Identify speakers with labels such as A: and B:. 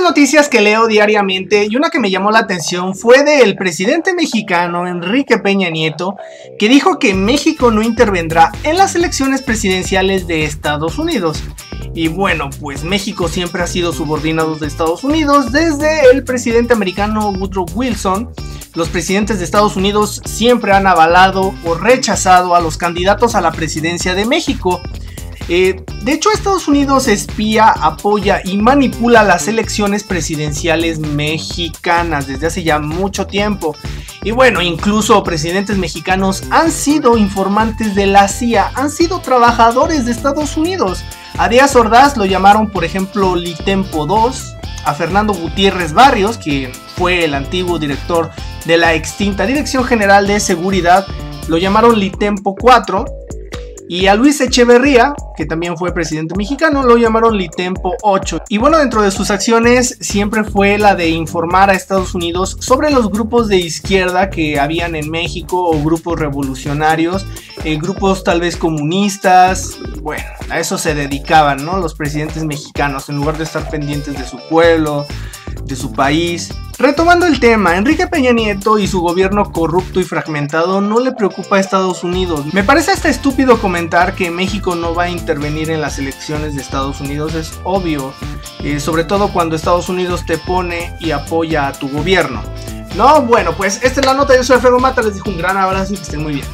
A: noticias que leo diariamente y una que me llamó la atención fue del presidente mexicano Enrique Peña Nieto, que dijo que México no intervendrá en las elecciones presidenciales de Estados Unidos. Y bueno, pues México siempre ha sido subordinado de Estados Unidos desde el presidente americano Woodrow Wilson. Los presidentes de Estados Unidos siempre han avalado o rechazado a los candidatos a la presidencia de México. Eh, de hecho, Estados Unidos espía, apoya y manipula las elecciones presidenciales mexicanas desde hace ya mucho tiempo. Y bueno, incluso presidentes mexicanos han sido informantes de la CIA, han sido trabajadores de Estados Unidos. A Díaz Ordaz lo llamaron, por ejemplo, Litempo 2. A Fernando Gutiérrez Barrios, que fue el antiguo director de la extinta Dirección General de Seguridad, lo llamaron Litempo 4. Y a Luis Echeverría, que también fue presidente mexicano, lo llamaron Litempo 8. Y bueno, dentro de sus acciones siempre fue la de informar a Estados Unidos sobre los grupos de izquierda que habían en México o grupos revolucionarios, eh, grupos tal vez comunistas. Bueno, a eso se dedicaban, ¿no? Los presidentes mexicanos, en lugar de estar pendientes de su pueblo, de su país. Retomando el tema, Enrique Peña Nieto y su gobierno corrupto y fragmentado no le preocupa a Estados Unidos. Me parece hasta estúpido comentar que México no va a intervenir en las elecciones de Estados Unidos, es obvio, eh, sobre todo cuando Estados Unidos te pone y apoya a tu gobierno. No, bueno, pues esta es la nota, yo soy Alfredo Mata, les dejo un gran abrazo y que estén muy bien.